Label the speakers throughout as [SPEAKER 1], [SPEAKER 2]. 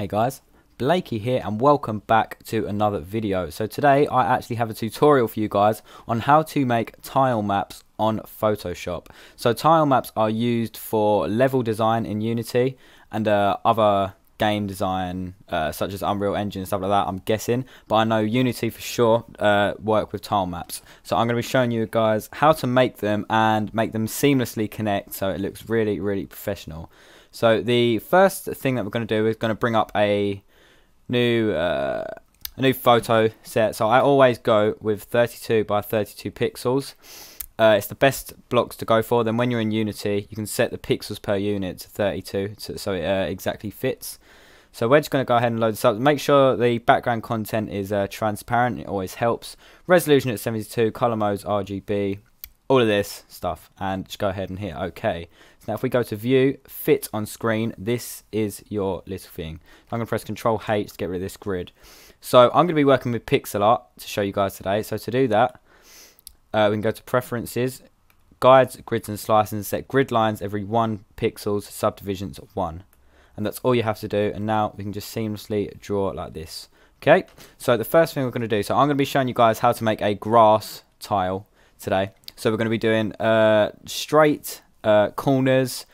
[SPEAKER 1] Hey guys, Blakey here and welcome back to another video. So today I actually have a tutorial for you guys on how to make tile maps on Photoshop. So tile maps are used for level design in Unity and uh, other game design uh, such as Unreal Engine and stuff like that I'm guessing but I know Unity for sure uh, work with tile maps so I'm going to be showing you guys how to make them and make them seamlessly connect so it looks really really professional so the first thing that we're going to do is going to bring up a new uh, a new photo set. So I always go with 32 by 32 pixels. Uh, it's the best blocks to go for. Then when you're in Unity, you can set the pixels per unit to 32, so, so it uh, exactly fits. So we're just going to go ahead and load this up. Make sure the background content is uh, transparent. It always helps. Resolution at 72, color modes RGB, all of this stuff and just go ahead and hit OK. So now if we go to view, fit on screen, this is your little thing. I'm going to press Control H to get rid of this grid. So I'm going to be working with pixel art to show you guys today. So to do that, uh, we can go to preferences, guides, grids and slices and set grid lines every one pixels, subdivisions one. And that's all you have to do. And now we can just seamlessly draw like this. Okay, so the first thing we're going to do, so I'm going to be showing you guys how to make a grass tile today. So we're going to be doing uh, straight uh, corners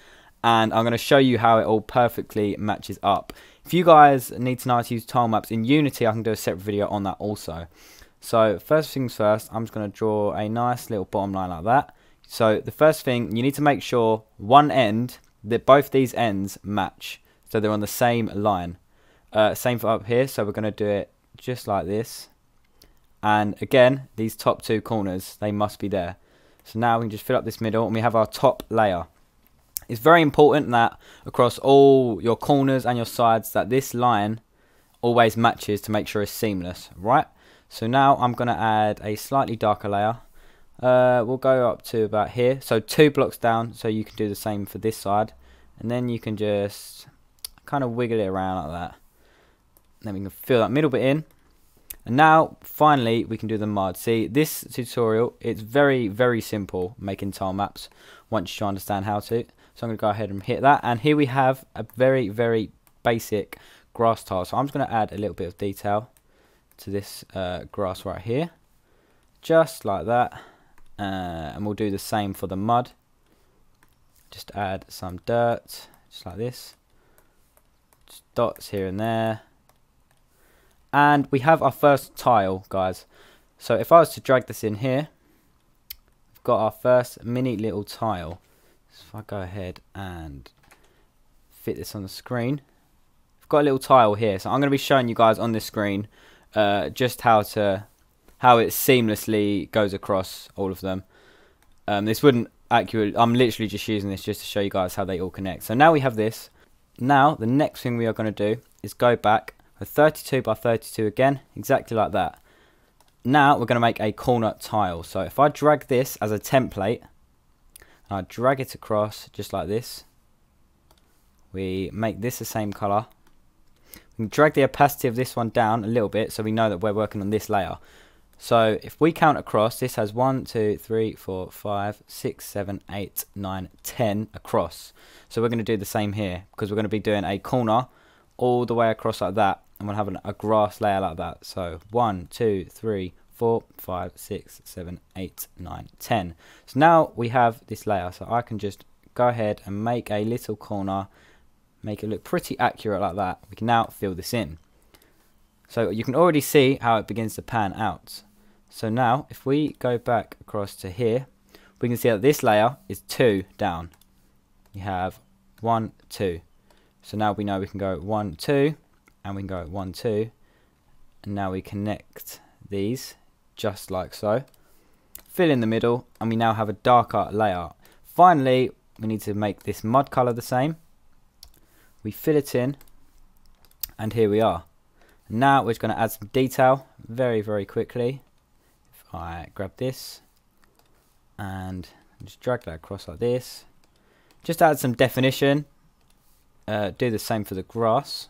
[SPEAKER 1] and I'm going to show you how it all perfectly matches up. If you guys need to know how to use tile maps in Unity, I can do a separate video on that also. So first things first, I'm just going to draw a nice little bottom line like that. So the first thing, you need to make sure one end, that both these ends match. So they're on the same line. Uh, same for up here, so we're going to do it just like this. And again, these top two corners, they must be there. So now we can just fill up this middle and we have our top layer. It's very important that across all your corners and your sides that this line always matches to make sure it's seamless, right? So now I'm going to add a slightly darker layer. Uh, we'll go up to about here. So two blocks down so you can do the same for this side. And then you can just kind of wiggle it around like that. then we can fill that middle bit in. And now, finally, we can do the mud. See, this tutorial, it's very, very simple making tile maps once you understand how to. So I'm going to go ahead and hit that. And here we have a very, very basic grass tile. So I'm just going to add a little bit of detail to this uh, grass right here. Just like that. Uh, and we'll do the same for the mud. Just add some dirt, just like this. Just dots here and there and we have our first tile guys. So if I was to drag this in here we've got our first mini little tile. So if I go ahead and fit this on the screen I've got a little tile here. So I'm going to be showing you guys on this screen uh, just how to how it seamlessly goes across all of them. Um, this wouldn't accurate I'm literally just using this just to show you guys how they all connect. So now we have this. Now the next thing we are going to do is go back a 32 by 32 again, exactly like that. Now we're going to make a corner tile. So if I drag this as a template, and I drag it across just like this, we make this the same color. We drag the opacity of this one down a little bit so we know that we're working on this layer. So if we count across, this has 1, 2, 3, 4, 5, 6, 7, 8, 9, 10 across. So we're going to do the same here because we're going to be doing a corner all the way across like that and we'll have an, a grass layer like that. So one, two, three, four, five, six, seven, eight, nine, ten. So now we have this layer. So I can just go ahead and make a little corner, make it look pretty accurate like that. We can now fill this in. So you can already see how it begins to pan out. So now if we go back across to here, we can see that this layer is two down. You have one, two. So now we know we can go one, two, and we can go one two. And now we connect these just like so. Fill in the middle and we now have a darker layer finally we need to make this mud color the same. We fill it in and here we are. Now we're just going to add some detail very very quickly. If I grab this and just drag that across like this. Just add some definition. Uh, do the same for the grass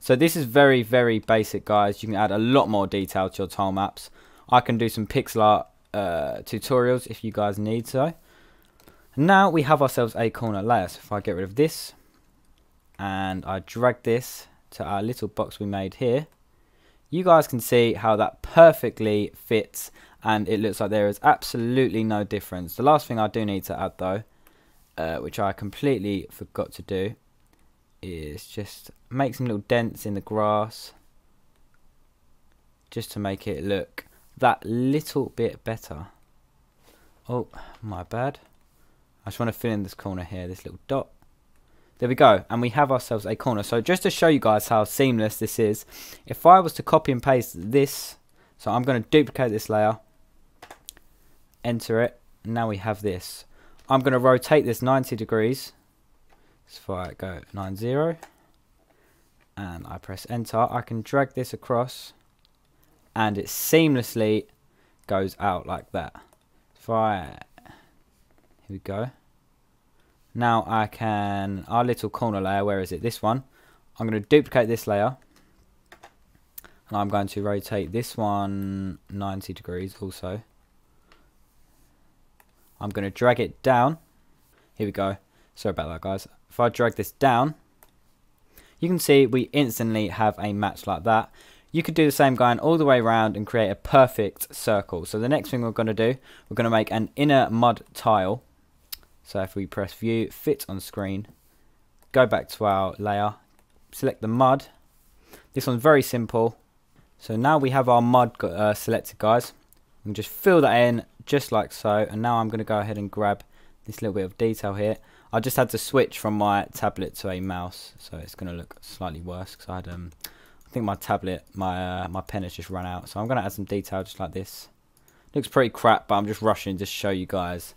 [SPEAKER 1] so this is very, very basic, guys. You can add a lot more detail to your tile maps. I can do some pixel art uh, tutorials if you guys need so. Now we have ourselves a corner layer. So if I get rid of this and I drag this to our little box we made here, you guys can see how that perfectly fits and it looks like there is absolutely no difference. The last thing I do need to add though, uh, which I completely forgot to do, is just make some little dents in the grass just to make it look that little bit better. Oh, my bad. I just want to fill in this corner here, this little dot. There we go, and we have ourselves a corner. So just to show you guys how seamless this is, if I was to copy and paste this, so I'm going to duplicate this layer, enter it, and now we have this. I'm going to rotate this 90 degrees, so if I go 90, and I press enter, I can drag this across, and it seamlessly goes out like that. If I, here we go. Now I can, our little corner layer, where is it? This one. I'm going to duplicate this layer. And I'm going to rotate this one 90 degrees also. I'm going to drag it down. Here we go. Sorry about that, guys. If I drag this down, you can see we instantly have a match like that. You could do the same going all the way around and create a perfect circle. So the next thing we're going to do, we're going to make an inner mud tile. So if we press view, fit on screen, go back to our layer, select the mud. This one's very simple. So now we have our mud uh, selected guys. Can just fill that in just like so. And now I'm going to go ahead and grab this little bit of detail here. I just had to switch from my tablet to a mouse. So it's going to look slightly worse because I had, um, I think my tablet, my uh, my pen has just run out. So I'm going to add some detail just like this. Looks pretty crap, but I'm just rushing to show you guys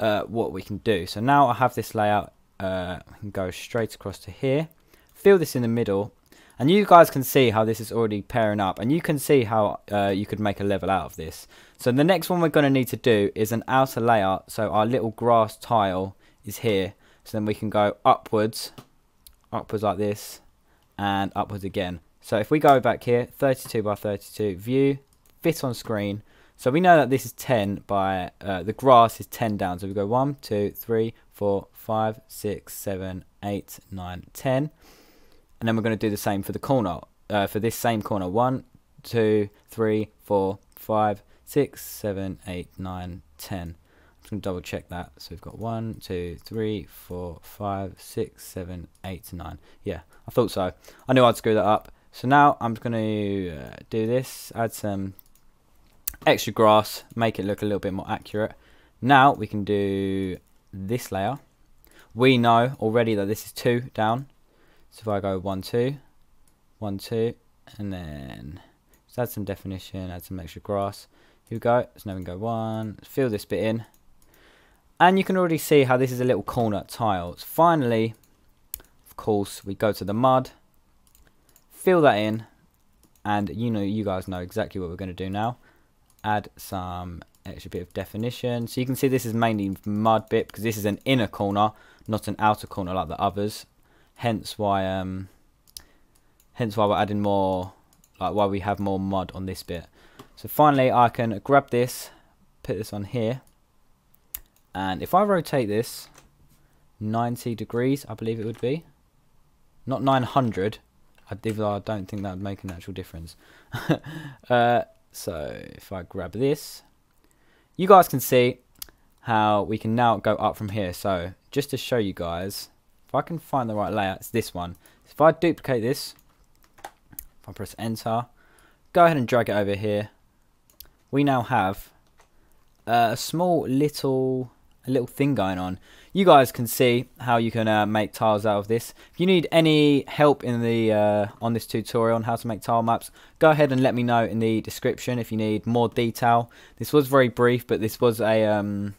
[SPEAKER 1] uh, what we can do. So now I have this layout, uh, can go straight across to here, fill this in the middle, and you guys can see how this is already pairing up, and you can see how uh, you could make a level out of this. So the next one we're going to need to do is an outer layer, so our little grass tile is here, so then we can go upwards, upwards like this, and upwards again. So if we go back here, 32 by 32, view, fit on screen, so we know that this is 10 by, uh, the grass is 10 down. So we go 1, 2, 3, 4, 5, 6, 7, 8, 9, 10. And then we're going to do the same for the corner, uh, for this same corner. 1, 2, 3, 4, 5, 6, 7, 8, 9, 10. Just going to double check that. So we've got 1, 2, 3, 4, 5, 6, 7, 8, 9. Yeah, I thought so. I knew I'd screw that up. So now I'm just going to uh, do this, add some extra grass, make it look a little bit more accurate. Now we can do this layer. We know already that this is two down. So if I go one, two, one, two, and then just add some definition, add some extra grass. Here we go. So now we can go one, fill this bit in. And you can already see how this is a little corner tile. Finally, of course, we go to the mud, fill that in, and you know, you guys know exactly what we're going to do now add some extra bit of definition. So you can see this is mainly mud bit because this is an inner corner, not an outer corner like the others. Hence why um hence why we're adding more like why we have more mud on this bit. So finally I can grab this, put this on here. And if I rotate this 90 degrees, I believe it would be. Not 900. I, don't think that would make an actual difference. uh, so if I grab this, you guys can see how we can now go up from here. So just to show you guys, if I can find the right layout, it's this one. If I duplicate this, if I press enter, go ahead and drag it over here, we now have a small little a little thing going on. You guys can see how you can uh, make tiles out of this. If you need any help in the uh, on this tutorial on how to make tile maps, go ahead and let me know in the description if you need more detail. This was very brief, but this was a um,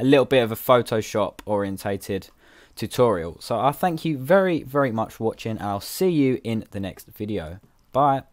[SPEAKER 1] a little bit of a Photoshop orientated tutorial. So I thank you very, very much for watching. I'll see you in the next video. Bye.